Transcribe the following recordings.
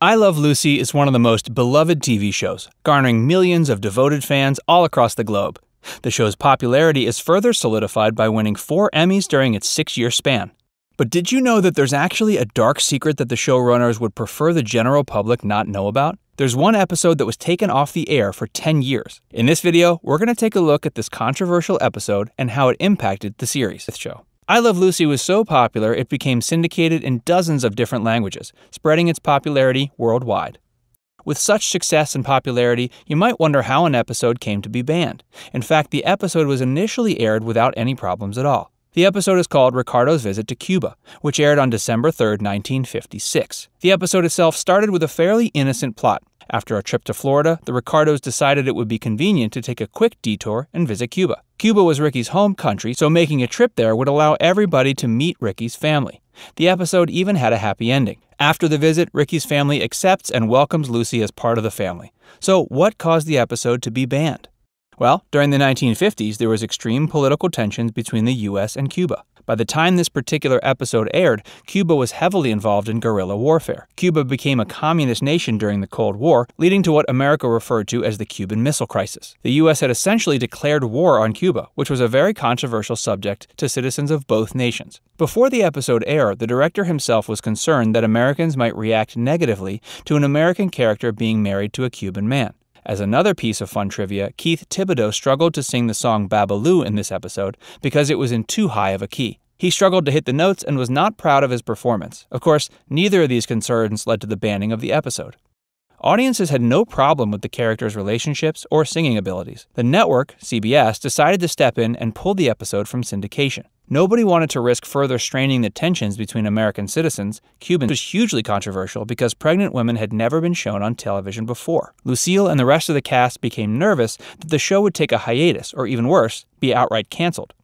I Love Lucy is one of the most beloved TV shows, garnering millions of devoted fans all across the globe. The show's popularity is further solidified by winning four Emmys during its six year span. But did you know that there's actually a dark secret that the showrunners would prefer the general public not know about? There's one episode that was taken off the air for 10 years. In this video, we're going to take a look at this controversial episode and how it impacted the series show. I Love Lucy was so popular it became syndicated in dozens of different languages, spreading its popularity worldwide. With such success and popularity, you might wonder how an episode came to be banned. In fact, the episode was initially aired without any problems at all. The episode is called Ricardo's Visit to Cuba, which aired on December 3, 1956. The episode itself started with a fairly innocent plot. After a trip to Florida, the Ricardos decided it would be convenient to take a quick detour and visit Cuba. Cuba was Ricky's home country, so making a trip there would allow everybody to meet Ricky's family. The episode even had a happy ending. After the visit, Ricky's family accepts and welcomes Lucy as part of the family. So, what caused the episode to be banned? Well, during the 1950s, there was extreme political tensions between the US and Cuba. By the time this particular episode aired, Cuba was heavily involved in guerrilla warfare. Cuba became a communist nation during the Cold War, leading to what America referred to as the Cuban Missile Crisis. The U.S. had essentially declared war on Cuba, which was a very controversial subject to citizens of both nations. Before the episode aired, the director himself was concerned that Americans might react negatively to an American character being married to a Cuban man. As another piece of fun trivia, Keith Thibodeaux struggled to sing the song Babalu in this episode because it was in too high of a key. He struggled to hit the notes and was not proud of his performance. Of course, neither of these concerns led to the banning of the episode. Audiences had no problem with the characters' relationships or singing abilities. The network, CBS, decided to step in and pull the episode from syndication. Nobody wanted to risk further straining the tensions between American citizens. Cuban was hugely controversial because pregnant women had never been shown on television before. Lucille and the rest of the cast became nervous that the show would take a hiatus, or even worse, be outright canceled.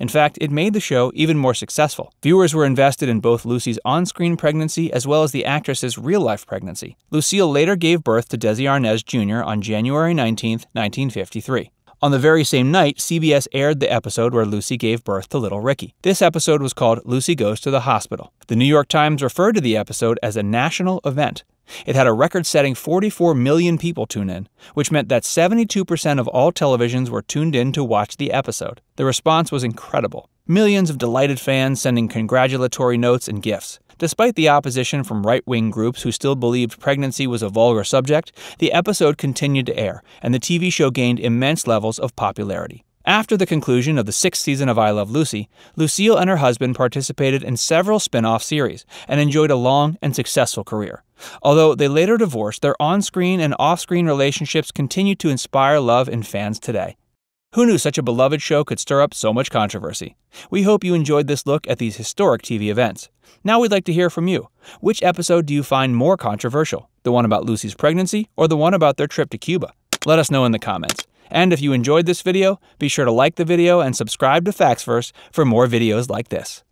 In fact, it made the show even more successful. Viewers were invested in both Lucy's on screen pregnancy as well as the actress's real life pregnancy. Lucille later gave birth to Desi Arnaz Jr. on January 19, 1953. On the very same night, CBS aired the episode where Lucy gave birth to little Ricky. This episode was called Lucy Goes to the Hospital. The New York Times referred to the episode as a national event. It had a record setting 44 million people tune in, which meant that 72% of all televisions were tuned in to watch the episode. The response was incredible. Millions of delighted fans sending congratulatory notes and gifts. Despite the opposition from right wing groups who still believed pregnancy was a vulgar subject, the episode continued to air, and the TV show gained immense levels of popularity. After the conclusion of the sixth season of I Love Lucy, Lucille and her husband participated in several spin off series and enjoyed a long and successful career. Although they later divorced, their on screen and off screen relationships continue to inspire love in fans today. Who knew such a beloved show could stir up so much controversy? We hope you enjoyed this look at these historic TV events. Now we'd like to hear from you. Which episode do you find more controversial? The one about Lucy's pregnancy or the one about their trip to Cuba? Let us know in the comments. And if you enjoyed this video, be sure to like the video and subscribe to FactsVerse for more videos like this.